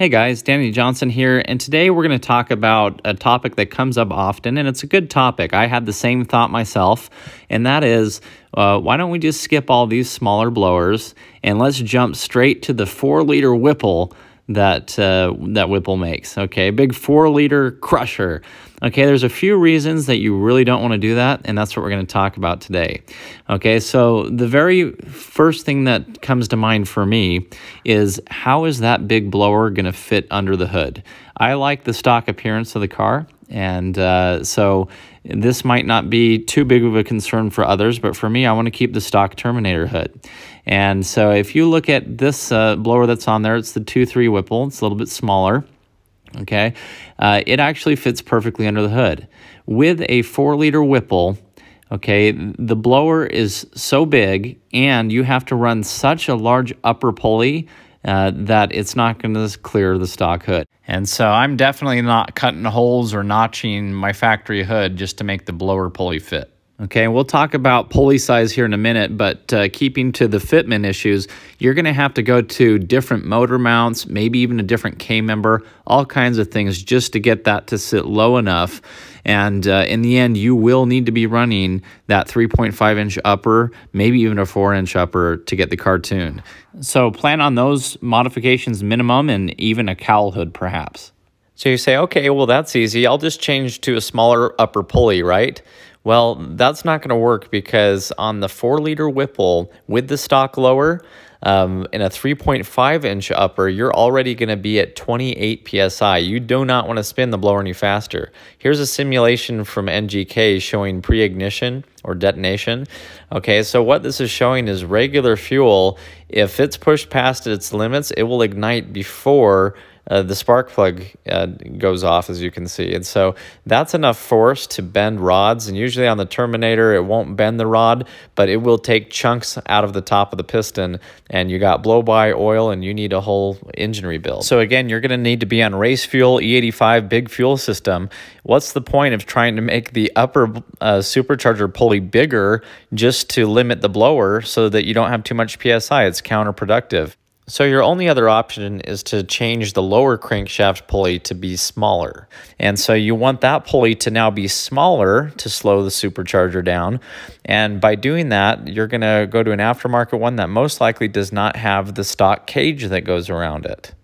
Hey guys, Danny Johnson here, and today we're going to talk about a topic that comes up often, and it's a good topic. I had the same thought myself, and that is uh, why don't we just skip all these smaller blowers and let's jump straight to the four liter Whipple that uh, that Whipple makes. Okay, big four liter crusher. Okay, there's a few reasons that you really don't want to do that, and that's what we're going to talk about today. Okay, so the very first thing that comes to mind for me is how is that big blower going to fit under the hood? I like the stock appearance of the car, and uh, so this might not be too big of a concern for others, but for me, I want to keep the stock Terminator hood. And so if you look at this uh, blower that's on there, it's the 2-3 Whipple. It's a little bit smaller. Okay, uh, it actually fits perfectly under the hood. With a 4-liter Whipple, okay, the blower is so big and you have to run such a large upper pulley uh, that it's not going to clear the stock hood. And so I'm definitely not cutting holes or notching my factory hood just to make the blower pulley fit. Okay, we'll talk about pulley size here in a minute, but uh, keeping to the fitment issues, you're going to have to go to different motor mounts, maybe even a different K-member, all kinds of things just to get that to sit low enough. And uh, in the end, you will need to be running that 3.5 inch upper, maybe even a 4 inch upper to get the car tuned. So plan on those modifications minimum and even a cowl hood perhaps. So you say, okay, well, that's easy. I'll just change to a smaller upper pulley, right? Well, that's not going to work because on the 4 liter Whipple with the stock lower, um, in a 3.5 inch upper, you're already going to be at 28 psi. You do not want to spin the blower any faster. Here's a simulation from NGK showing pre ignition or detonation. Okay, so what this is showing is regular fuel, if it's pushed past its limits, it will ignite before uh, the spark plug uh, goes off, as you can see. And so that's enough force to bend rods. And usually on the Terminator, it won't bend the rod, but it will take chunks out of the top of the piston. And you got blow-by oil, and you need a whole engine rebuild. So again, you're going to need to be on race fuel, E85, big fuel system. What's the point of trying to make the upper uh, supercharger pulley bigger just to limit the blower so that you don't have too much PSI? It's counterproductive. So your only other option is to change the lower crankshaft pulley to be smaller. And so you want that pulley to now be smaller to slow the supercharger down. And by doing that, you're going to go to an aftermarket one that most likely does not have the stock cage that goes around it.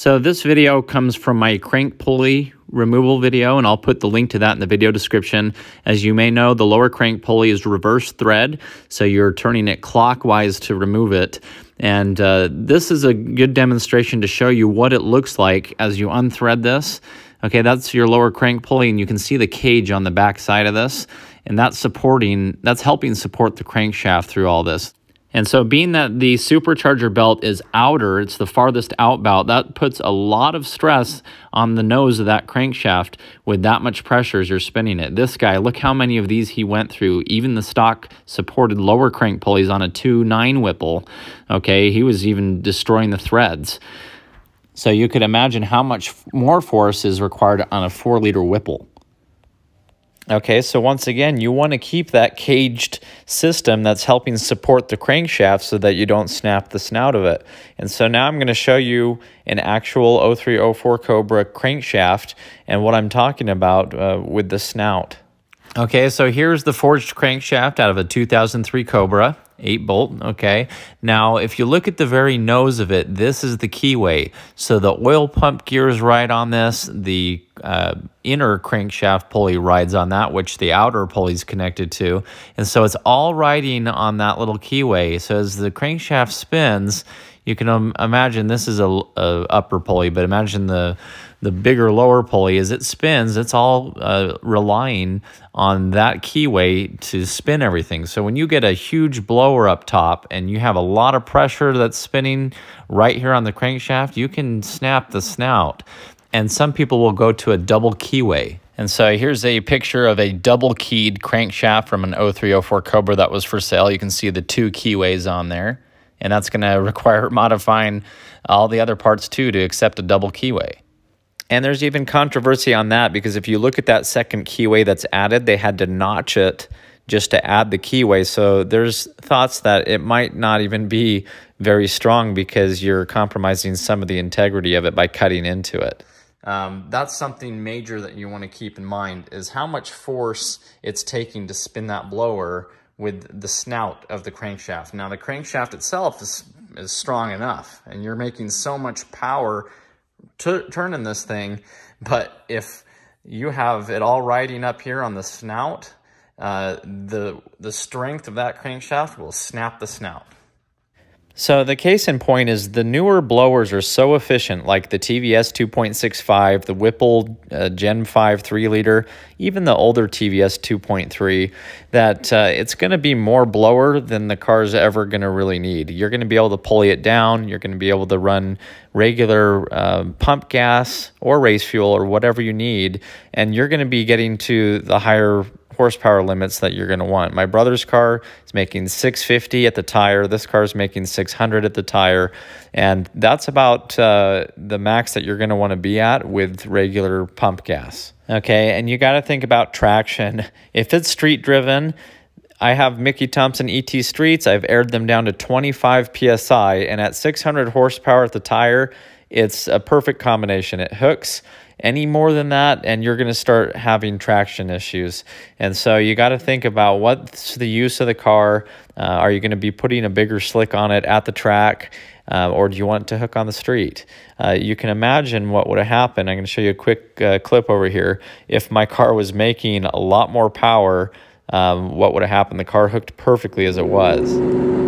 So this video comes from my crank pulley removal video, and I'll put the link to that in the video description. As you may know, the lower crank pulley is reverse thread, so you're turning it clockwise to remove it. And uh, this is a good demonstration to show you what it looks like as you unthread this. Okay, that's your lower crank pulley, and you can see the cage on the back side of this. And that's supporting, that's helping support the crankshaft through all this. And so being that the supercharger belt is outer, it's the farthest out belt, that puts a lot of stress on the nose of that crankshaft with that much pressure as you're spinning it. This guy, look how many of these he went through. Even the stock supported lower crank pulleys on a 2-9 Whipple, okay, he was even destroying the threads. So you could imagine how much more force is required on a 4 liter Whipple. Okay, so once again, you want to keep that caged system that's helping support the crankshaft so that you don't snap the snout of it. And so now I'm going to show you an actual 0304 Cobra crankshaft and what I'm talking about uh, with the snout. Okay, so here's the forged crankshaft out of a 2003 Cobra. 8 bolt, okay. Now, if you look at the very nose of it, this is the keyway. So the oil pump gear is right on this. The uh, inner crankshaft pulley rides on that, which the outer pulley is connected to. And so it's all riding on that little keyway. So as the crankshaft spins, you can um, imagine this is a, a upper pulley, but imagine the the bigger lower pulley as it spins it's all uh, relying on that keyway to spin everything so when you get a huge blower up top and you have a lot of pressure that's spinning right here on the crankshaft you can snap the snout and some people will go to a double keyway and so here's a picture of a double keyed crankshaft from an 0304 Cobra that was for sale. You can see the two keyways on there. And that's going to require modifying all the other parts too to accept a double keyway. And there's even controversy on that because if you look at that second keyway that's added, they had to notch it just to add the keyway. So there's thoughts that it might not even be very strong because you're compromising some of the integrity of it by cutting into it. Um, that's something major that you want to keep in mind is how much force it's taking to spin that blower with the snout of the crankshaft. Now the crankshaft itself is, is strong enough and you're making so much power turning this thing, but if you have it all riding up here on the snout, uh, the, the strength of that crankshaft will snap the snout. So the case in point is the newer blowers are so efficient, like the TVS 2.65, the Whipple uh, Gen 5 3 liter, even the older TVS 2.3, that uh, it's going to be more blower than the car's ever going to really need. You're going to be able to pulley it down. You're going to be able to run regular uh, pump gas or race fuel or whatever you need, and you're going to be getting to the higher horsepower limits that you're going to want. My brother's car is making 650 at the tire. This car is making 600 at the tire. And that's about uh, the max that you're going to want to be at with regular pump gas. Okay, and you got to think about traction. If it's street driven, I have Mickey Thompson ET Streets. I've aired them down to 25 psi, and at 600 horsepower at the tire, it's a perfect combination. It hooks any more than that and you're going to start having traction issues. And so you got to think about what's the use of the car. Uh, are you going to be putting a bigger slick on it at the track uh, or do you want it to hook on the street? Uh, you can imagine what would have happened. I'm going to show you a quick uh, clip over here. If my car was making a lot more power um, what would have happened? The car hooked perfectly as it was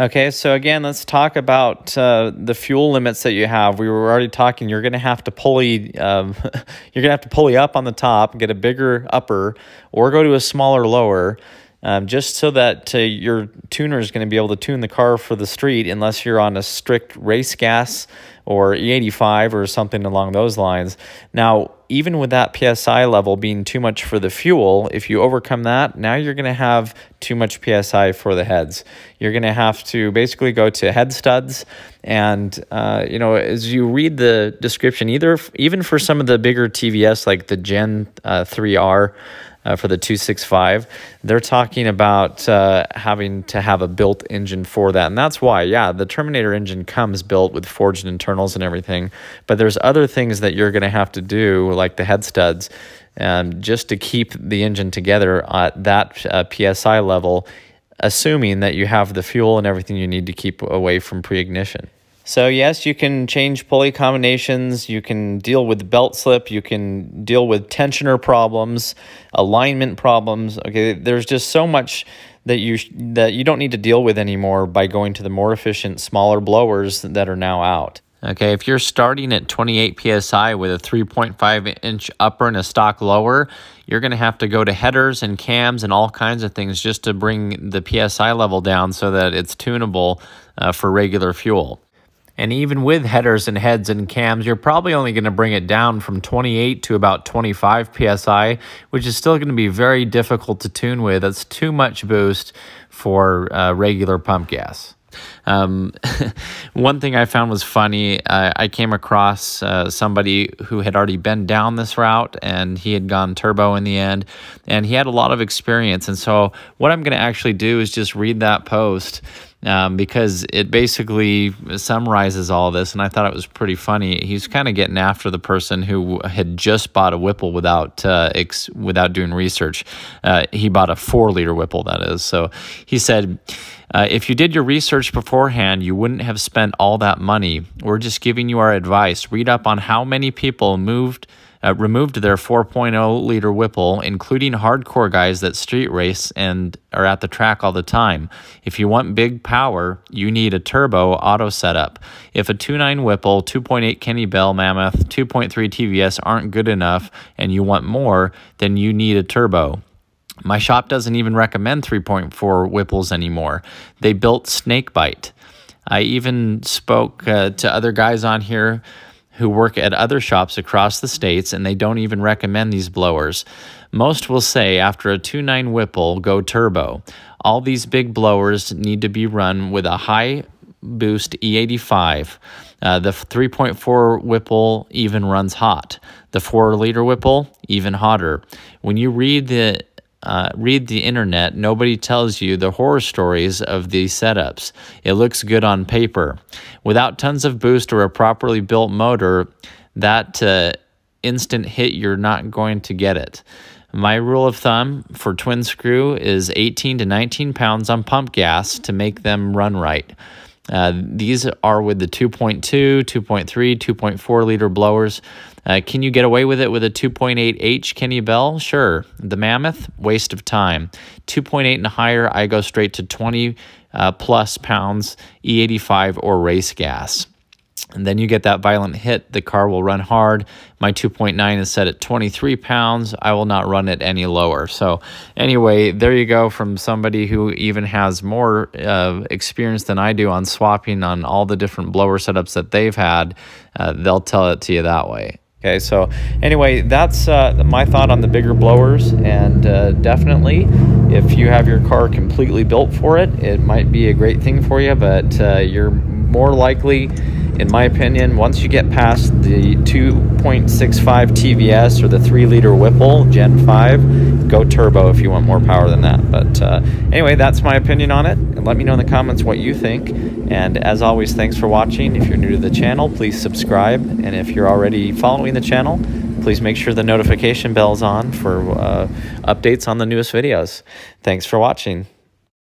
Okay, so again, let's talk about uh, the fuel limits that you have. We were already talking. You're going to have to pulley. Um, you're going to have to pulley up on the top, get a bigger upper, or go to a smaller lower um, just so that uh, your tuner is going to be able to tune the car for the street unless you're on a strict race gas or E85 or something along those lines. Now, even with that PSI level being too much for the fuel, if you overcome that, now you're going to have too much PSI for the heads. You're going to have to basically go to head studs. And, uh, you know, as you read the description, either even for some of the bigger TVS like the Gen uh, 3R, uh, for the 265. They're talking about uh, having to have a built engine for that. And that's why, yeah, the Terminator engine comes built with forged internals and everything. But there's other things that you're going to have to do, like the head studs, um, just to keep the engine together at that uh, PSI level, assuming that you have the fuel and everything you need to keep away from pre ignition. So yes, you can change pulley combinations, you can deal with belt slip, you can deal with tensioner problems, alignment problems. Okay, there's just so much that you that you don't need to deal with anymore by going to the more efficient smaller blowers that are now out. Okay, if you're starting at 28 psi with a 3.5 inch upper and a stock lower, you're going to have to go to headers and cams and all kinds of things just to bring the psi level down so that it's tunable uh, for regular fuel. And even with headers and heads and cams, you're probably only going to bring it down from 28 to about 25 psi, which is still going to be very difficult to tune with. That's too much boost for uh, regular pump gas. Um, one thing I found was funny. Uh, I came across uh, somebody who had already been down this route and he had gone turbo in the end and he had a lot of experience. And so, what I'm going to actually do is just read that post um, because it basically summarizes all this, and I thought it was pretty funny. He's kind of getting after the person who had just bought a Whipple without uh, ex- without doing research. Uh, he bought a four liter Whipple, that is. So he said. Uh, if you did your research beforehand, you wouldn't have spent all that money. We're just giving you our advice. Read up on how many people moved uh, removed their 4.0 liter Whipple, including hardcore guys that street race and are at the track all the time. If you want big power, you need a turbo auto setup. If a 2.9 Whipple, 2.8 Kenne Bell Mammoth, 2.3 TVS aren't good enough and you want more, then you need a turbo. My shop doesn't even recommend 3.4 Whipples anymore. They built Snakebite. I even spoke uh, to other guys on here who work at other shops across the states and they don't even recommend these blowers. Most will say after a 2.9 Whipple, go turbo. All these big blowers need to be run with a high boost E85. Uh, the 3.4 Whipple even runs hot. The 4 liter Whipple, even hotter. When you read the uh, read the internet, nobody tells you the horror stories of these setups. It looks good on paper. Without tons of boost or a properly built motor, that uh, instant hit, you're not going to get it. My rule of thumb for twin screw is 18 to 19 pounds on pump gas to make them run right. Uh, these are with the 2.2, 2.3, 2.4 liter blowers. Uh, can you get away with it with a 2.8H Kenne Bell? Sure. The Mammoth, waste of time. 2.8 and higher, I go straight to 20 uh, plus pounds E85 or race gas and then you get that violent hit, the car will run hard. My 2.9 is set at 23 pounds. I will not run it any lower. So, anyway, there you go from somebody who even has more uh, experience than I do on swapping on all the different blower setups that they've had. Uh, they'll tell it to you that way. Okay, so anyway, that's uh, my thought on the bigger blowers, and uh, definitely, if you have your car completely built for it, it might be a great thing for you. But uh, you're more likely in my opinion, once you get past the 2.65 TVS or the 3 liter Whipple Gen 5, go turbo if you want more power than that. But uh, anyway, that's my opinion on it. And let me know in the comments what you think. And as always, thanks for watching. If you're new to the channel, please subscribe. And if you're already following the channel, please make sure the notification bell is on for uh, updates on the newest videos. Thanks for watching.